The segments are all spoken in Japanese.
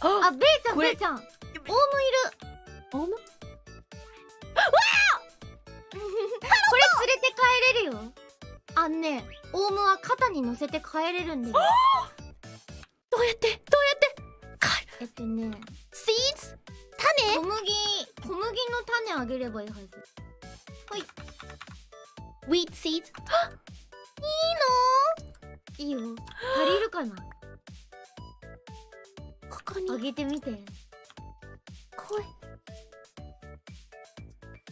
あベイちゃんベイちゃん。オウムいる。オウム？これ連れて帰れるよ。あんねオウムは肩に乗せて帰れるんだよ。どうやって？どうやって？かえっとね。シーズ種小麦。小麦の種あげればいいはず。ウィートシーズいいここに。あげてみて。こい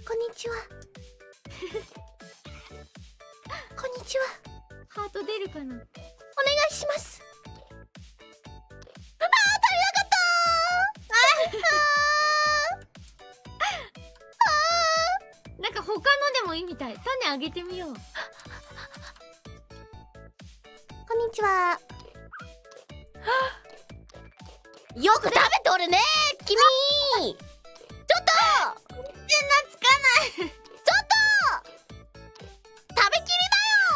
こんにちは。こんにちは。ハート出るかな？お願いします。なんか他のでもいいみたい。種あげてみよう。こんにちは よく食べとるね君。ちょっと全然懐かない。ちょっと食べきりだよ。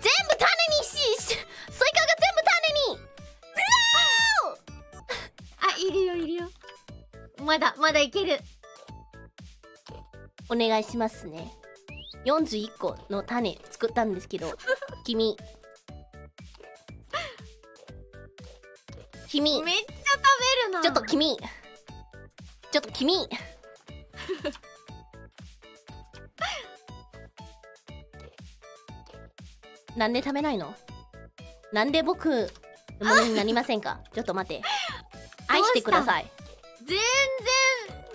全部種にししスイカが全部あいるよいるよ。まだまだいける。種にお願いしますね。41個の種作ったんですけど君君。めっちゃ食べるな。ちょっと君。ちょっと君。なんで食べないの？なんで僕のものになりませんか？ちょっと待って。愛してください。全然。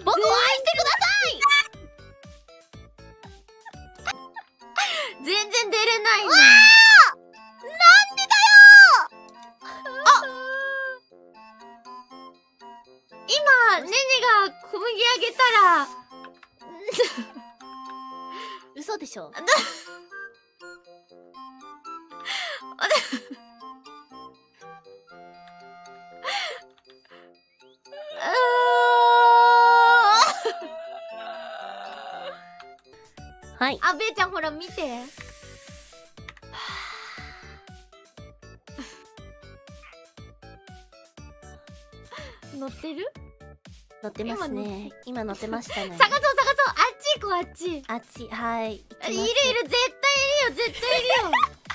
僕を愛してくだ全然出れないな今ネネが小麦あげたら。嘘でしょ。はい。あべーちゃんほら見て乗ってる？乗ってますね。今乗ってましたね。探そう探そう。あっち行こうあっち。あっち。はい。いるいる。絶対いるよ絶対いるよ